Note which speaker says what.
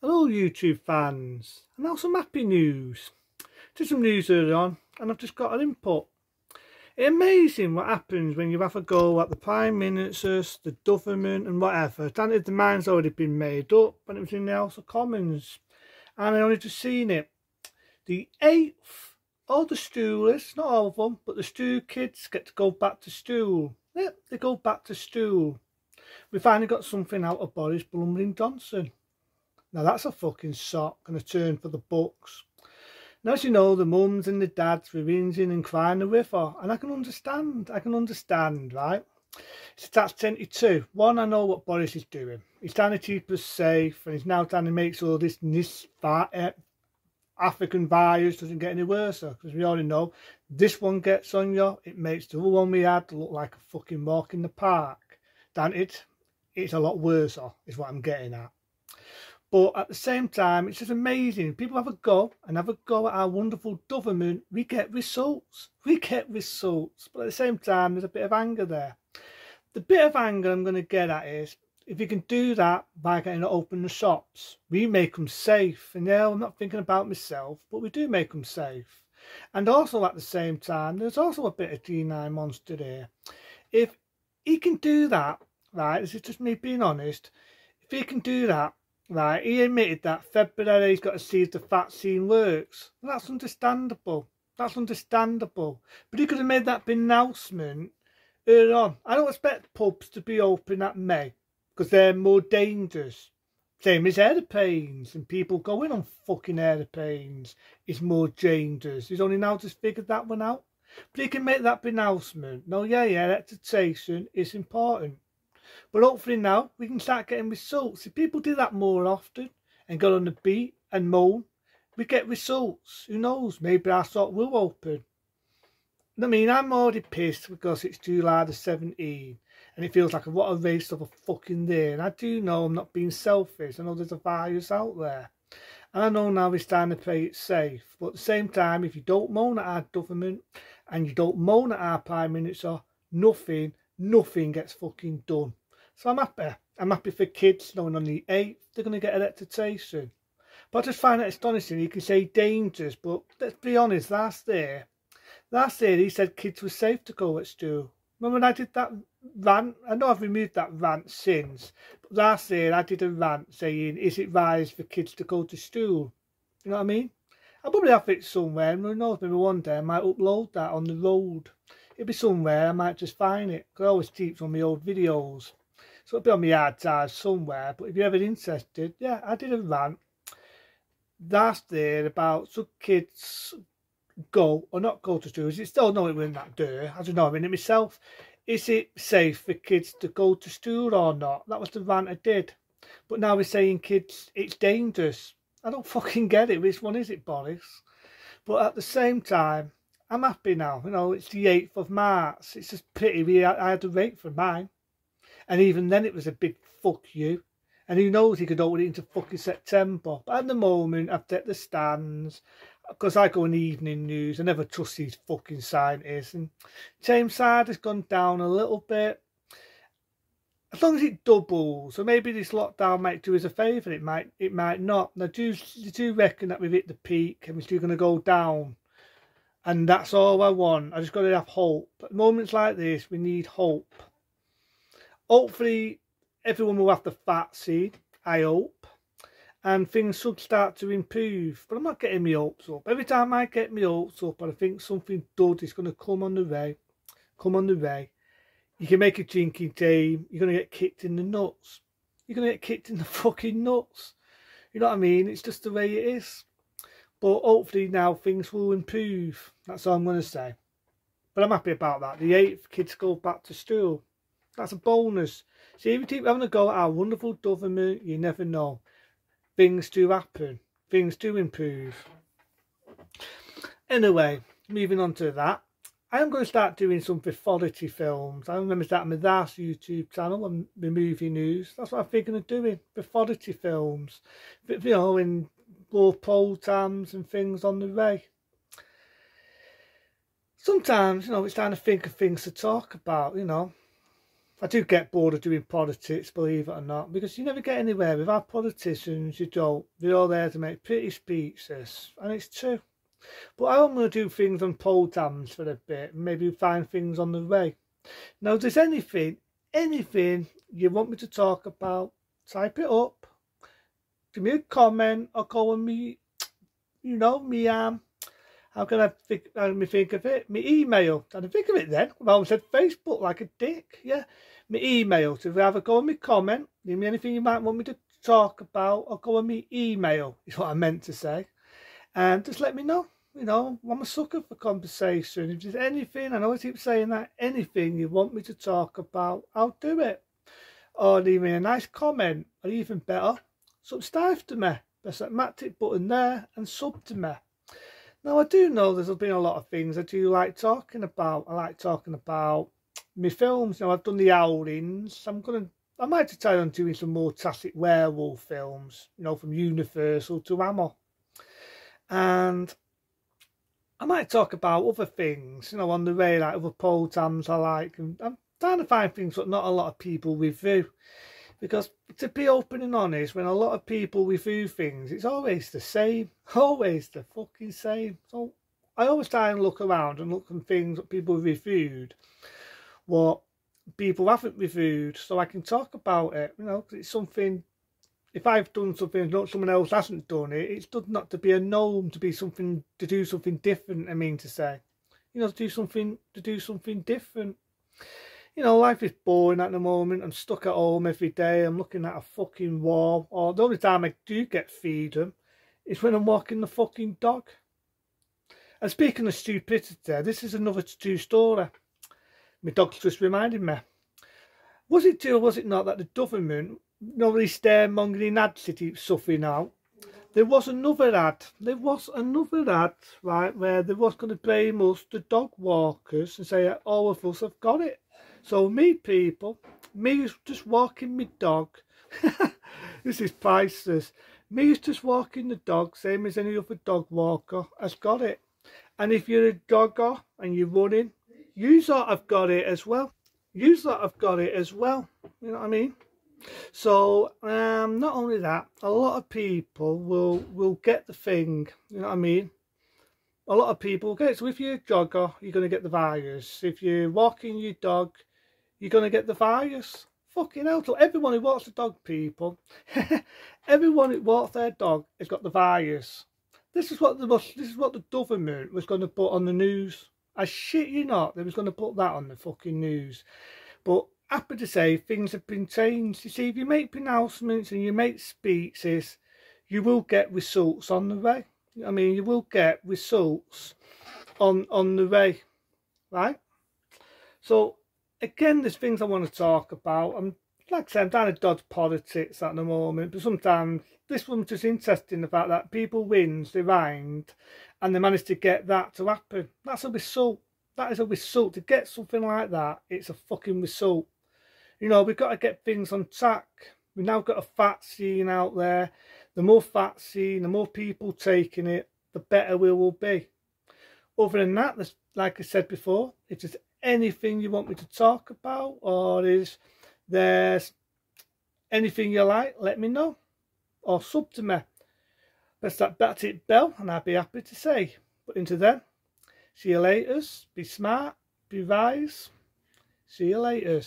Speaker 1: Hello YouTube fans, and now some happy news. Did some news earlier on, and I've just got an input. It's amazing what happens when you have a go at the Prime Ministers, the government and whatever. Granted the mind's already been made up when it was in the House of Commons. And I only just seen it. The 8th, all the stoolers, not all of them, but the stool kids get to go back to school. Yep, they go back to school. We finally got something out of Boris Blumling Johnson. Now that's a fucking sock and a turn for the books. Now, as you know, the mums and the dads were whinging and crying with her, and I can understand, I can understand, right? So that's 22. One, I know what Boris is doing. He's trying to keep us safe, and he's now trying to make sure this, this uh, African virus doesn't get any worse, because we already know this one gets on you, it makes the one we had look like a fucking walk in the park. Damn it, it's a lot worse, is what I'm getting at. But at the same time, it's just amazing. People have a go and have a go at our wonderful government. We get results. We get results. But at the same time, there's a bit of anger there. The bit of anger I'm going to get at is if you can do that by getting to open the shops, we make them safe. And yeah, I'm not thinking about myself, but we do make them safe. And also at the same time, there's also a bit of G9 monster here. If he can do that, right, this is just me being honest, if he can do that, Right, he admitted that February he's got to see if the vaccine works. That's understandable. That's understandable. But he could have made that announcement earlier on. I don't expect pubs to be open at May because they're more dangerous. Same as aeroplanes and people going on fucking aeroplanes is more dangerous. He's only now just figured that one out. But he can make that announcement. No, yeah, yeah, electrification is important. But hopefully now we can start getting results. If people do that more often and go on the beat and moan, we get results. Who knows? Maybe our sort will open. I mean, I'm already pissed because it's July the 17th and it feels like a what a race of a fucking day. And I do know I'm not being selfish. I know there's a virus out there. And I know now it's time to play it safe. But at the same time, if you don't moan at our government and you don't moan at our Prime Minister, nothing, nothing gets fucking done. So I'm happy. I'm happy for kids knowing on the 8th they're going to get electrification. But I just find it astonishing. You can say dangers, but let's be honest, last year, last year he said kids were safe to go at school. Remember when I did that rant? I know I've removed that rant since, but last year I did a rant saying, is it wise for kids to go to school? You know what I mean? I'll probably have it somewhere, and who knows, maybe one day I might upload that on the road. It'll be somewhere, I might just find it, because I always keep on my old videos. So it'll be on my hard drive somewhere. But if you're ever interested, yeah, I did a rant last year about some kids go or not go to school. Is it still know it when that do? I don't know. I mean it myself. Is it safe for kids to go to school or not? That was the rant I did. But now we're saying kids, it's dangerous. I don't fucking get it. Which one is it, Boris? But at the same time, I'm happy now. You know, it's the 8th of March. It's just pity we I had to wait for mine. And even then it was a big fuck you. And who knows, he could open it into fucking September. But at the moment, I've take the stands. Because I go in the evening news, I never trust these fucking scientists. And James Side has gone down a little bit. As long as it doubles, so maybe this lockdown might do us a favour, it might it might not. I do, I do reckon that we've hit the peak and we're still going to go down. And that's all I want. I just got to have hope. At moments like this, we need hope hopefully everyone will have the vaccine, I hope. And things should start to improve. But I'm not getting my hopes up. Every time I get my hopes up and I think something good is going to come on the way, come on the way, you can make a drinking team, you're going to get kicked in the nuts. You're going to get kicked in the fucking nuts. You know what I mean? It's just the way it is. But hopefully now things will improve. That's all I'm going to say. But I'm happy about that. The eighth kids go back to school. That's a bonus. See, if you keep having a go at our wonderful government, you never know. Things do happen. Things do improve. Anyway, moving on to that. I am going to start doing some frivolity films. I remember starting my last YouTube channel and the movie news. That's what I'm thinking of doing. Frivolity films. You know, in more programs and things on the way. Sometimes, you know, it's time to think of things to talk about, you know I do get bored of doing politics, believe it or not, because you never get anywhere with our politicians. You don't. They're all there to make pretty speeches, and it's true. But I'm going to do things on poll dams for a bit, maybe find things on the way. Now, if there's anything, anything you want me to talk about, type it up, give me a comment, or call me, you know, me um, how can I think, how me think of it? Me email. I didn't think of it then. Well, I said Facebook like a dick. Yeah. Me email. So if you ever go on me comment, leave me anything you might want me to talk about, or go on me email, is what I meant to say. And just let me know. You know, I'm a sucker for conversation. If there's anything, I know I keep saying that, anything you want me to talk about, I'll do it. Or leave me a nice comment, or even better, subscribe to me. Press that magic button there and sub to me. Now, I do know there's been a lot of things I do like talking about. I like talking about my films. Now, I've done the Howlings. I'm to, I might try on doing some more classic werewolf films, you know, from Universal to Hammer. And I might talk about other things, you know, on the way, like other programs I like. And I'm trying to find things that not a lot of people review. Because to be open and honest, when a lot of people review things, it's always the same. Always the fucking same. So I always try and look around and look at things that people reviewed, what people haven't reviewed, so I can talk about it. You know, it's something. If I've done something and someone else hasn't done it, it's done not to be a norm, to be something to do something different. I mean to say, you know, to do something to do something different you know, life is boring at the moment. I'm stuck at home every day. I'm looking at a fucking wall. Or the only time I do get freedom is when I'm walking the fucking dog. And speaking of stupidity, this is another true story. My dog's just reminded me. Was it true or was it not that the government, you know, these scaremongering ads keep suffering out, there was another ad. There was another ad, right, where they was going to blame us, the dog walkers, and say all of us have got it. So me people, me is just walking my dog. this is priceless. Me is just walking the dog, same as any other dog walker, has got it. And if you're a dogger and you're running, you of got it as well. You of got it as well. You know what I mean? So um, not only that, a lot of people will will get the thing. You know what I mean? A lot of people get it. So if you're a jogger, you're going to get the virus. If you're walking your dog, you're going to get the virus. Fucking hell. So everyone who walks the dog, people, everyone who walks their dog has got the virus. This is what the this is what the government was going to put on the news. I shit you not, they was going to put that on the fucking news. But happy to say things have been changed. You see, if you make pronouncements and you make speeches, you will get results on the way. I mean, you will get results on on the way, right? So again, there's things I want to talk about. I'm like I said, I'm trying to dodge politics at the moment, but sometimes this one's just interesting the fact that people wins, they rhymed, and they managed to get that to happen. That's a result. That is a result. To get something like that, it's a fucking result. You know, we've got to get things on track. We've now got a vaccine out there. The more vaccine, the more people taking it, the better we will be. Other than that, like I said before, if there's anything you want me to talk about or is there anything you like, let me know. Or sub to me. Press that bell and I'll be happy to say. But until then, see you later. Be smart, be wise. See you later.